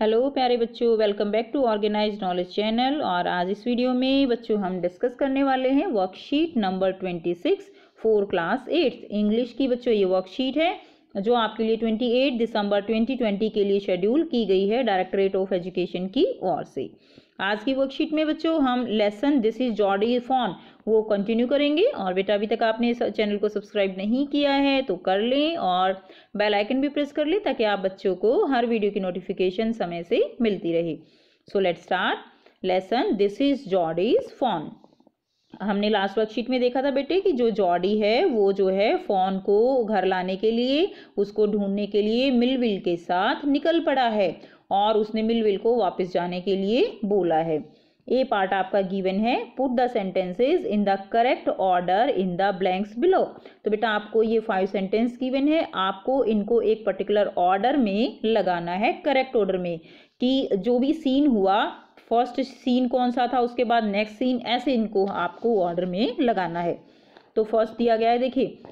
Hello प्यारे बच्चों welcome back to organise knowledge channel और आज इस वीडियो में बच्चों हम डिस्कस करने वाले हैं worksheet number twenty six four class eighth English की बच्चों ये वर्कशीट है, जो आपके लिए twenty eight December twenty twenty के लिए शेड्यूल की गई है डायरेक्टरेट ऑफ़ एजुकेशन की ओर से। आज की वर्कशीट में बच्चों, हम lesson this is Jody fawn वो कंटिन्यू करेंगे। और बेटा, अभी तक आपने चैनल को सब्सक्राइब नहीं किया है तो कर लें और बेल आइकन भी प्रेस कर लें ताकि आप बच्चों को हर वीडियो की नोटिफिकेशन समय से मिलती रहे। So let start lesson this is Jody's fawn हमने लास्ट वर्कशीट में देखा था बेटे कि जो जॉडी है, वो जो है फ़ोन को घर लाने के लिए, उसको ढूँढने के लिए मिलविल के साथ निकल पड़ा है। और उसने मिलविल को वापस जाने के लिए बोला है। ए पार्ट आपका गिवन है। Put the sentences in the correct order in the blanks below तो बेटा आपको ये फाइव सेंटेंस गिवन है। आपको इनको एक पर्टिकुलर ऑर्डर में लगाना है करेक्ट ऑर्डर में। कि जो भी सीन हुआ फ़र्स्ट सीन कौन सा था, उसके बाद नेक्स्ट सीन ऐसे इनको आपको ऑर्डर में लगाना है। तो फ़र्स्ट दिया गया है, देखिए।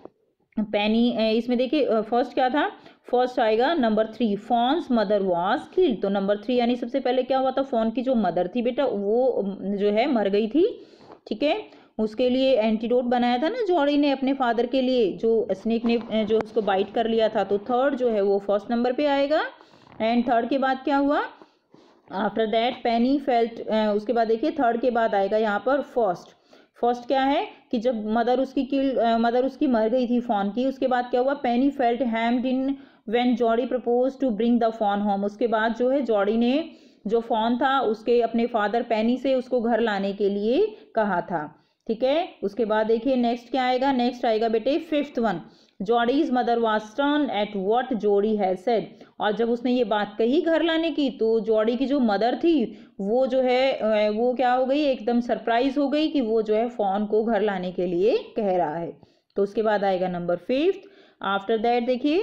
पैनी इसमें देखिए फ़र्स्ट क्या था? फ़र्स्ट आएगा, number three, fawn's mother was killed. तो नंबर थ्री, यानी सबसे पहले क्या हुआ था? फ़ोन की जो मदर थी बेटा, वो जो है, मर गई थी, ठीक है? उसके लिए एंटीडोट बनाया था ना जॉडी ने अपने फादर के लिए, जो स्नेक ने जो उसको बाइट कर लिया था। तो थर्ड जो है, वो फ़र्स्ट नंबर पे आएगा। एंड थर्ड के बाद क्या हुआ? आफ्टर दैट, पैनी फेल्ट उसके बाद देखिए, थर्ड के बाद आएगा यहाँ पर फ़र्स्ट। फ़र्स्ट क्या है? कि जब मदर उसकी किल मदर उसकी मर गई थी फ़ोन की, उसके बाद क्या हुआ? Penny felt, hemmed in when Jody propose to bring the fawn home उसके बाद जो है जॉडी ने जो फ़ोन था, उसके अपने फादर पैनी से उसको घर लाने के लिए कहा था। ठीक है? उसके बाद देखिए नेक्स्ट क्या आएगा? नेक्स्ट आएगा बेटे fifth one Jody's mother was turn at what Jody है सेड और जब उसने ये बात कही घर लाने की तो जॉडी की जो मदर थी, वो जो है वो क्या हो गई? एकदम सरप्राइज़ हो गई कि वो जो है फ़ोन को घर लाने के लिए कह रहा है। तो उसके बाद आएगा नंबर फिफ्थ आफ्टर दैट देखिए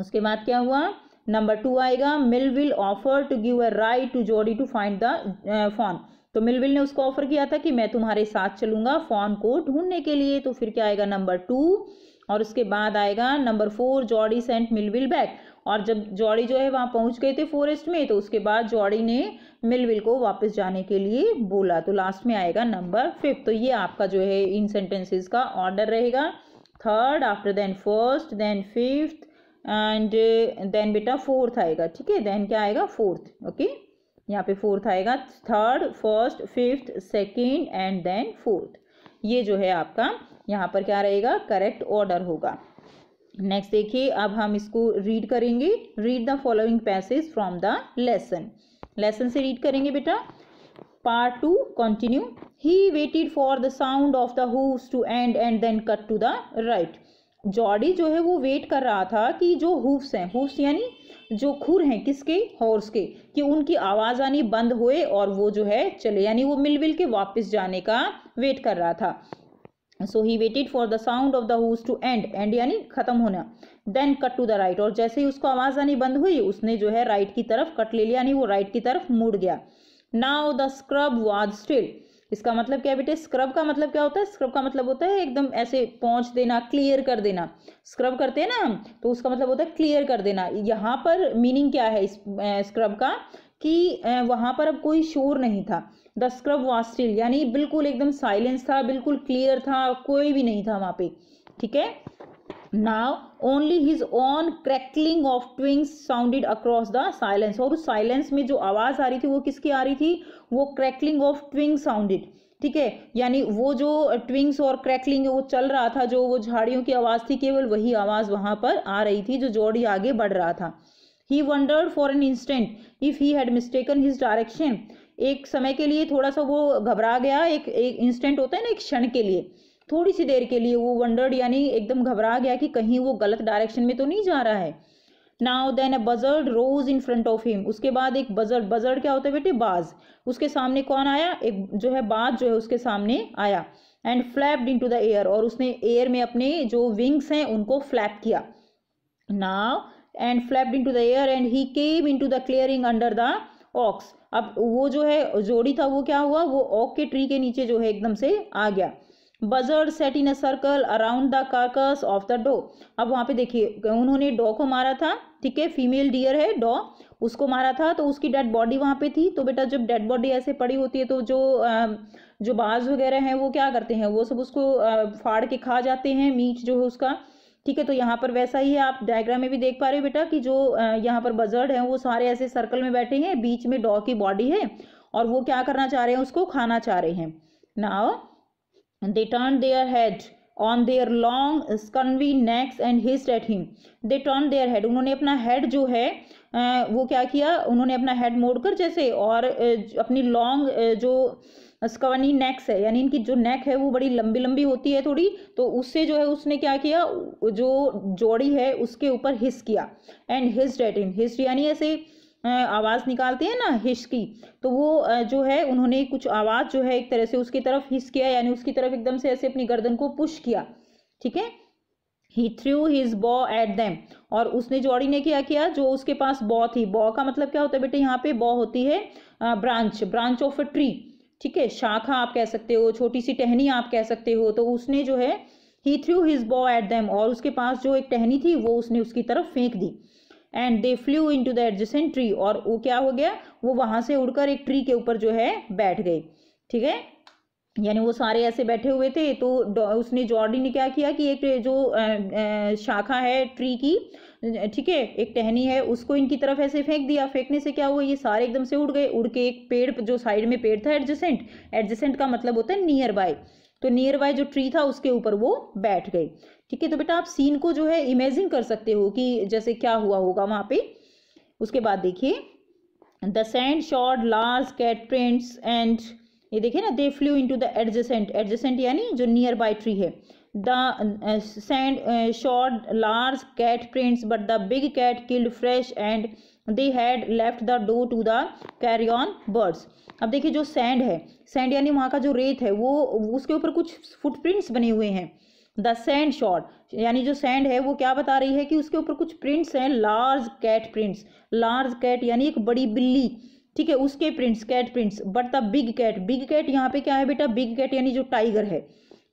उसके बाद क्या हुआ? नंबर टू आएगा Millwheel offer to give a ride to Jody to find the fawn तो मिलविल ने उसको ऑफ़र किया था कि मैं तुम्हारे साथ चलूँगा फ़ोन को ढूँढने के लिए। तो फिर क्या आएगा? नंबर टू और उसके बाद आएगा number four Jody sent Millwheel back और जब जॉडी जो है वहाँ पहुँच गए थे फॉरेस्ट में तो उसके बाद जॉडी ने मिलविल को वापस जाने के लिए बोला। तो लास्ट में आएगा नंबर फिफ्थ तो ये आपका जो है इन सेंटेंसेस का ऑर्डर रहेगा। Third after then first then fifth and then बेटा फोर्थ आएगा, ठीक है? देन क्या आएगा? फोर्थ ओके यहाँ पे फोर्थ आएगा third first fifth second and then fourth ये जो है आपका, यहाँ पर क्या रहेगा? करेक्ट ऑर्डर होगा। नेक्स्ट देखिए, अब हम इसको रीड करेंगे। Read the following passage from the lesson lesson से रीड करेंगे बेटा। Part two continue he waited for the sound of the hooves to end and then cut to the right Jody जो है वो वेट कर रहा था कि जो हुफ्स हैं, हुफ्स यानी जो खुर हैं किसके? हॉर्स के, कि उनकी आवाज़ आनी बंद हुए और वो जो है चले। यानी वो मिल मिल के वापस जाने का वेट कर रहा था। So he waited for the sound of the hooves to end and यानी खत्म होना। Then cut to the right और जैसे ही उसको आवाज़ आनी बंद हुई, उसने जो है राइट की तरफ़ कट ले लिया, यानी वो राइट की तरफ़ मुड़ गया। Now the scrub was still इसका मतलब क्या बेटे? स्क्रब का मतलब क्या होता है? स्क्रब का मतलब होता है एकदम ऐसे पहुँच देना क्लियर कर देना। स्क्रब करते हैं ना हम तो उसका मतलब होता है क्लियर कर देना। यहाँ पर मीनिंग क्या है इस स्क्रब का? कि वहाँ पर अब कोई शोर नहीं था। द स्क्रब वास्टिल यानी बिल्कुल एकदम साइलेंस था, बिल्कुल क्लियर था, कोई भी नहीं था वहाँ पे। ठीक है? Now only his own crackling of twigs sounded across the silence और उस साइलेंस में जो आवाज़ आ रही थी, वो किसकी आ रही थी? वो क्रैकलिंग ऑफ़ ट्विंग साउंडेड ठीक है? यानी वो जो ट्विंग्स और क्रैकलिंग वो चल रहा था, जो वो झाड़ियों की आवाज़ थी, केवल वही आवाज़ वहाँ पर आ रही थी, जो जोड़ी आगे बढ़ रहा था। He wondered for an instant if he had mistaken his direction एक समय के लिए थोड़ा सा वो घबरा गया, एक एक इंस्टेंट होता है ना, एक क्षण के लिए। थोड़ी सी देर के लिए वो वंडर्ड यानी एकदम घबरा गया कि कहीं वो गलत डायरेक्शन में तो नहीं जा रहा है। Now then a buzzard rose in front of him उसके बाद एक बजर्ड बजर्ड क्या होता है बेटे? बाज। उसके सामने कौन आया? एक जो है बाज जो है उसके सामने आया and flapped into the air और उसने एयर में अपने जो विंग्स हैं उनको फ्लैप किया। Now and flapped into the air and he came into the clearing under the oaks अब वो जो है जोड़ी था वो क्या हुआ? वो ऑक के ट्री के नीचे जो है एकदम से आ गया। Buzzard sat in a circle around the carcass of the doe अब वहाँ पे देखिए, उन्होंने डॉ को मारा था, ठीक है? फीमेल डियर है, डॉ, उसको मारा था तो उसकी डेड बॉडी वहाँ पे थी। तो बेटा, जब डेड बॉडी ऐसे पड़ी होती है तो जो जो बाज वगैरह हैं, वो क्या करते हैं? वो सब उसको फाड़ के खा जाते हैं मीट जो है उसका। ठीक है? तो यहाँ पर वैसा ही है आप डायग्राम में भी देख पा रहे हो बेटा, कि जो यहाँ पर बजर्ड है, वो सारे ऐसे सर्कल में बैठे हैं, बीच में डॉ की बॉडी है, और वो क्या करना चाह रहे हैं, उसको खाना चाह रहे हैं। Now they turn their head on their long scrawny necks and hissed at him they turn their head उन्होंने अपना हेड जो है वो क्या किया? उन्होंने अपना हेड मोड़कर जैसे और अपनी लॉन्ग जो स्कवनी नेक्स है, यानी इनकी जो नेक है, वो बड़ी लंबी लंबी होती है थोड़ी तो उससे जो है उसने क्या किया? जो जोड़ी है, उसके ऊपर हिस किया and hiss date in hiss यानी ऐसे आवाज़ निकालते हैं ना हिस की तो वो जो है उन्होंने कुछ आवाज़ जो है एक तरह से उसकी तरफ़ हिस किया, यानी उसकी तरफ़ एकदम से ऐसे अपनी गर्दन को पुश किया, ठीक है? He threw his bough at them और उसने जोड़ी ने क्या किया? जो उसके पास बॉ थी। बॉ का मतलब क्या होता है बेटे? यहाँ पे बॉ होती है branch branch of a tree ठीक है? शाखा आप कह सकते हो, छोटी सी टहनी आप कह सकते हो तो उसने जो है he threw his bough at them और उसके पास जो एक टहनी थी, वो उसने उसकी तरफ़ फेंक दी। And they flew into the adjacent tree और वो क्या हो गया? वो वहाँ से उड़कर एक ट्री के ऊपर जो है बैठ गए। ठीक है? यानी वो सारे ऐसे बैठे हुए थे तो उसने जॉर्डी ने क्या किया कि एक जो शाखा है ट्री की, ठीक है? एक टहनी है, उसको इनकी तरफ़ ऐसे फेंक दिया। फेंकने से क्या हुआ? ये सारे एकदम से उड़ गए। उड़ के एक पेड़ जो साइड में पेड़ था एडजेसेंट एडजेसेंट का मतलब होता है नियर बाय तो नियर बाय जो ट्री था, उसके ऊपर वो बैठ गए। ठीक है तो बेटा आप सीन को जो है इमेजिन कर सकते हो कि जैसे क्या हुआ होगा वहाँ पे। उसके बाद देखिए the sand showed large cat prints and ये देखिए ना they flew into the adjacent adjacent यानी जो नियर बाय ट्री है। The uh, sand uh, showed large cat the big cat killed fresh and they had left the door to the carry on birds अब देखिए जो sand है sand यानी वहाँ का जो रेत है वो उसके ऊपर कुछ फुटप्रिंट्स बने हुए हैं। द सैंड शॉट, यानी जो सैंड है वो क्या बता रही है कि उसके ऊपर कुछ प्रिंट्स हैं, large cat prints, large cat यानी एक बड़ी बिल्ली, ठीक है, उसके prints, cat prints but the big cat big cat यहाँ पे क्या है बेटा? बिग कैट यानी जो टाइगर है,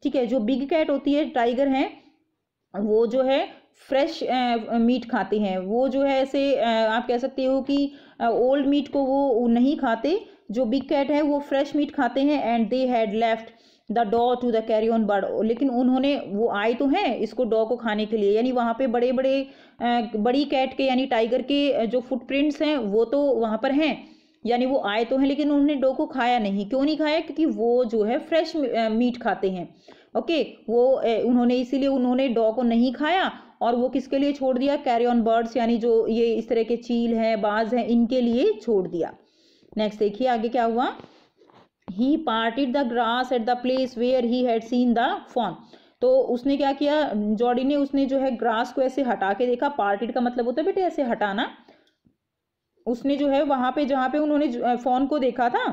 ठीक है, जो बिग कैट होती है टाइगर है, वो जो है फ्रेश मीट खाते हैं, वो जो है ऐसे आप कह सकते हो कि ओल्ड मीट को वो नहीं खाते, जो बिग कैट है वो फ्रेश मीट खाते हैं and they had left the doe to the carrion bird. लेकिन उन्होंने, वो आए तो हैं इसको डॉ को खाने के लिए। यानी वहाँ पे बड़े बड़े बड़ी कैट के, यानी टाइगर के जो फुटप्रिंट्स हैं, वो तो वहाँ पर हैं। यानी वो आए तो हैं, लेकिन उन्होंने डो को खाया नहीं। क्यों नहीं खाया? क्योंकि वो जो है फ्रेश मीट खाते हैं। ओके? वो उन्होंने इसीलिए उन्होंने डॉ को नहीं खाया और वो किसके लिए छोड़ दिया? कैरी ऑन बर्ड्स, यानी जो ये इस तरह के चील हैं, बाज हैं, इनके लिए छोड़ दिया। नेक्स्ट देखिए आगे क्या हुआ। He parted the grass at the place where he had seen the fawn तो उसने क्या किया? जॉडी ने उसने जो है ग्रास को ऐसे हटा के देखा। पार्टिड का मतलब होता है, बेटे, ऐसे हटाना। उसने जो है वहाँ पे, जहाँ पे उन्होंने फ़ोन को देखा था,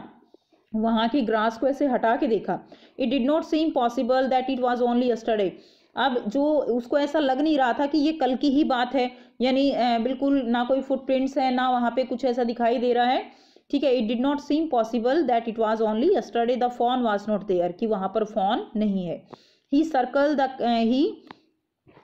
वहाँ की ग्रास को ऐसे हटा के देखा। It did not seem possible that it was only yesterday अब जो उसको ऐसा लग नहीं रहा था कि ये कल की ही बात है। यानी बिल्कुल ना कोई फुटप्रिंट्स है, ना वहाँ पे कुछ ऐसा दिखाई दे रहा है। ठीक है it did not seem possible that it was only yesterday the fawn was not there कि वहाँ पर फ़ोन नहीं है। He circle the he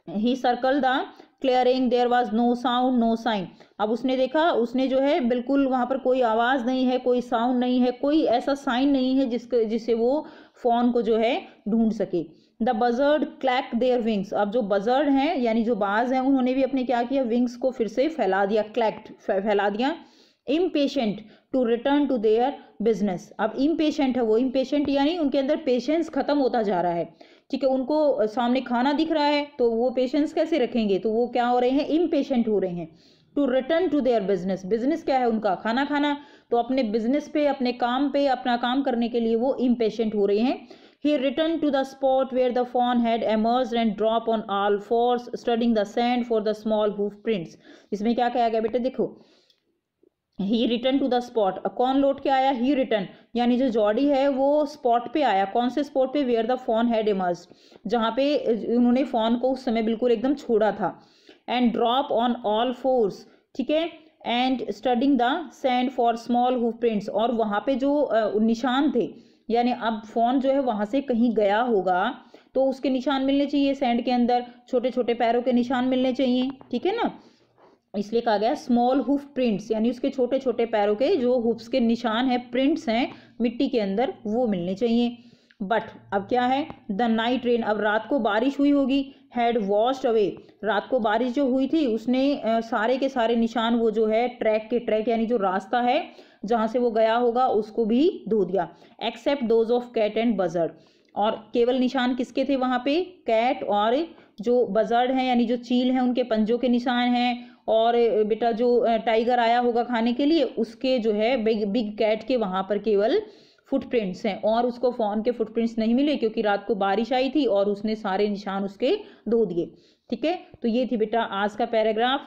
he circle the clearing there was no sound no sign अब उसने देखा, उसने जो है, बिल्कुल वहाँ पर कोई आवाज़ नहीं है, कोई साउंड नहीं है, कोई ऐसा साइन नहीं है जिसके, जिससे वो फ़ोन को जो है ढूंढ सके। The buzzard clack their wings अब जो बजर्ड हैं, यानी जो बाज हैं, उन्होंने भी अपने क्या किया विंग्स को फिर से फैला दिया क्लैक्ट फैला दिया। Impatient to return to their business अब इम्पेशेंट है वो इम्पेशेंट यानी उनके अंदर पेशेंस खत्म होता जा रहा है। ठीक है, उनको सामने खाना दिख रहा है तो वो पेशेंस कैसे रखेंगे? तो वो क्या हो रहे हैं? इम्पेशेंट हो रहे हैं। To return to their business business क्या है उनका? खाना खाना। तो अपने बिज़नेस पे, अपने काम पे, अपना काम करने के लिए वो इम्पेशेंट हो रहे हैं। He return to the spot where the fawn had emerge and drop on all fours studying the sand for the small hoof prints इसमें क्या कहा गया बेटे, देखो। He return to the spot कौन लौट के आया? ही रिटर्न यानी जो जॉडी है, वो स्पॉट पे आया। कौन से स्पॉट पे? Where the phone had emerge जहाँ पे उन्होंने फ़ोन को उस समय बिल्कुल एकदम छोड़ा था। And drop on all fours ठीक है? And studying the sand for small hoof prints और वहाँ पे जो निशान थे, यानी अब फ़ोन जो है, वहाँ से कहीं गया होगा तो उसके निशान मिलने चाहिए सैंड के अंदर। छोटे छोटे पैरों के निशान मिलने चाहिए। ठीक है ना? इसलिए कहा गया स्मॉल हुफ प्रिंट्स यानी उसके छोटे छोटे पैरों के जो हुफ्स के निशान हैं प्रिंट्स हैं, मिट्टी के अंदर वो मिलने चाहिए। बट अब क्या है? द नाइट रेन अब रात को बारिश हुई होगी हैड वॉश्ड अवे रात को बारिश जो हुई थी, उसने सारे के सारे निशान वो जो है ट्रैक के ट्रैक यानी जो रास्ता है, जहाँ से वो गया होगा, उसको भी धो दिया। Except those of cat and buzzard और केवल निशान किसके थे वहाँ पे? कैट और जो बजर्ड हैं, यानी जो चील हैं, उनके पंजों के निशान हैं और बेटा जो टाइगर आया होगा खाने के लिए, उसके जो है बिग बिग कैट के वहाँ पर केवल फुटप्रिंट्स हैं। और उसको फ़ोन के फुटप्रिंट्स नहीं मिले क्योंकि रात को बारिश आई थी और उसने सारे निशान उसके धो दिए। ठीक है? तो ये थी बेटा आज का पैराग्राफ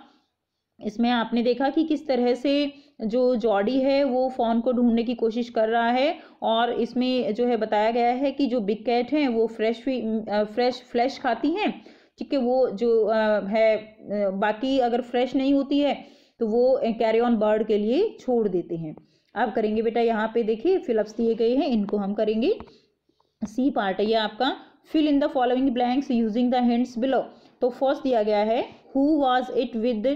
इसमें आपने देखा कि किस तरह से जो जॉडी है, वो फ़ोन को ढूँढने की कोशिश कर रहा है और इसमें जो है बताया गया है कि जो बिग कैट हैं, वो फ्रेश फ्रेश फ्लैश खाती हैं। ठीक है, वो जो है बाकी अगर फ्रेश नहीं होती है तो वो कैरी ऑन बर्ड के लिए छोड़ देते हैं। अब करेंगे बेटा यहाँ पे देखिए फिलअप्स दिए गए हैं, इनको हम करेंगे। सी पार्ट है ये आपका fill in the following blanks using the hints below तो फ़र्स्ट दिया गया है who was it with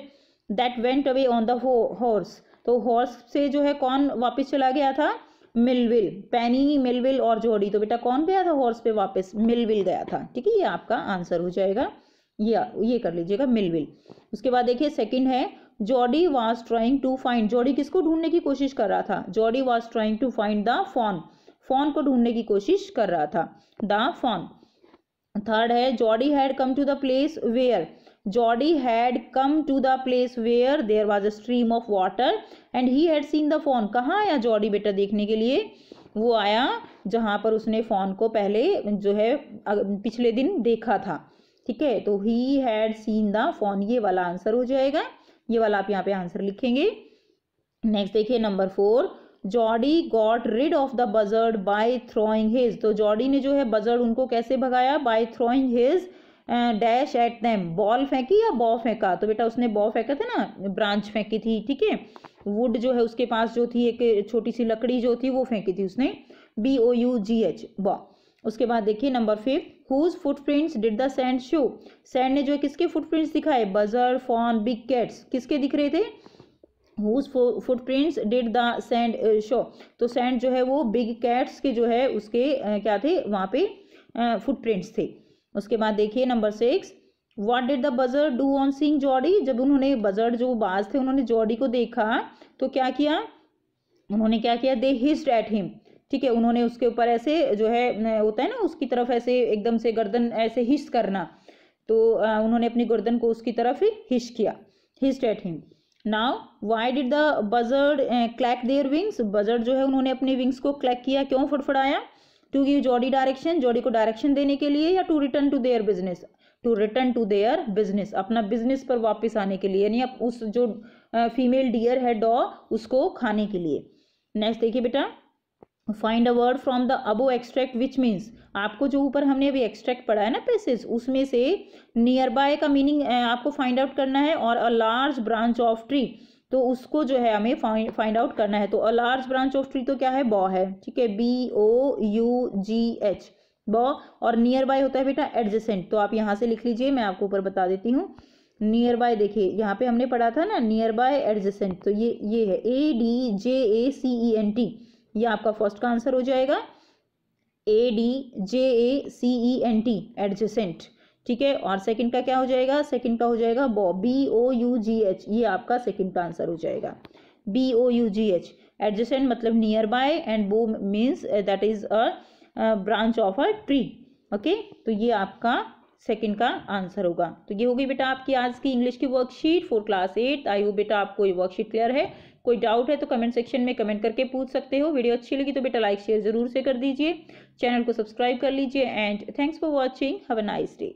that went away on the horse तो हॉर्स से जो है कौन वापस चला गया था? मिलविल, पैनी, मिलविल और जोड़ी। तो बेटा कौन गया था हॉर्स पे वापस? मिलविल गया था, ठीक है? ये आपका आंसर हो जाएगा। ये ये कर लीजिएगा, मिलविल। उसके बाद देखिए सेकंड है, Jody was trying to find Jody किसको ढूँढने की कोशिश कर रहा था? Jody was trying to find the phone phone को ढूँढने की कोशिश कर रहा था द फ़ोन थर्ड है, Jody had come to the place where Jody had come to the place where there was a stream of water and he had seen the phone कहाँ आया जॉडी बेटा देखने के लिए? वो आया जहाँ पर उसने फ़ोन को पहले जो है पिछले दिन देखा था। ठीक है? तो he had seen the phone ये वाला आंसर हो जाएगा। ये वाला आप यहाँ पे आंसर लिखेंगे। नेक्स्ट देखिए number four Jody got rid of the buzzard by throwing his तो जॉडी ने जो है बजर्ड उनको कैसे भगाया? By throwing his dash at them ball फेंकी या बॉ फेंका? तो बेटा उसने बॉ फेंका था ना ब्रांच फेंकी थी, ठीक है? वुड जो है उसके पास जो थी, एक छोटी सी लकड़ी जो थी, वो फेंकी थी उसने B O U G H bough उसके बाद देखिए number fifth whose footprints did the sand show sand ने जो है किसके फुटप्रिंट्स दिखाए? बजर फॉन बिग कैट्स किसके दिख रहे थे? Whose footprints did the sand show तो सैंड जो है वो बिग कैट्स के जो है उसके क्या थे? वहाँ पे फुटप्रिंट्स थे। उसके बाद देखिए number six what did the buzzard do on seeing Jody जब उन्होंने बजर जो बाज थे, उन्होंने जॉडी को देखा तो क्या किया? उन्होंने क्या किया? दे हिस्ड एट हिम ठीक है, उन्होंने उसके ऊपर ऐसे जो है होता है ना, उसकी तरफ़ ऐसे एकदम से गर्दन ऐसे हिस्ट करना तो उन्होंने अपनी गर्दन को उसकी तरफ़ हिस्ट किया hissed at him now why did the buzzard clack their wings buzzard जो है, उन्होंने अपने विंग्स को क्लैक किया, क्यों फटफड़ाया to give Jody direction Jody को डायरेक्शन देने के लिए या to return to their business to return to their business अपना बिज़नेस पर वापस आने के लिए, यानी उस जो फीमेल डियर है डॉ उसको खाने के लिए। नेक्स्ट देखिए बेटा find a word from the above extract which means आपको जो ऊपर हमने अभी एक्सट्रैक्ट पढ़ा है ना पैसेज उसमें से नियर बाय का मीनिंग आपको फाइंड आउट करना है और a large branch of tree तो उसको जो है हमें फाइंड आउट करना है। तो a large branch of tree तो क्या है? बॉ है, ठीक है? B O U G H bough और नियर बाय होता है बेटा एडजेसेंट तो आप यहाँ से लिख लीजिए, मैं आपको ऊपर बता देती हूँ। नियर बाय देखिए, यहाँ पे हमने पढ़ा था ना नियर बाय एडजेसेंट तो ये ये है A D J A C E N T ये आपका फ़र्स्ट का आंसर हो जाएगा। A D J A C E N T adjacent ठीक है? और सेकंड का क्या हो जाएगा? सेकंड का हो जाएगा बो ओ यू जी एच ये आपका सेकंड का आंसर हो जाएगा। B O U G H adjacent मतलब nearby and bough means that is a branch of a tree okay तो ये आपका सेकंड का आंसर होगा। तो ये होगी बेटा आपकी आज की इंग्लिश की worksheet for class eight I हो बेटा आपको ये वर्कशीट क्लियर है। कोई डाउट है तो कमेंट सेक्शन में कमेंट करके पूछ सकते हो। वीडियो अच्छी लगी तो बेटा लाइक शेयर ज़रूर से कर दीजिए। चैनल को सब्सक्राइब कर लीजिए and thanks for watching have a nice day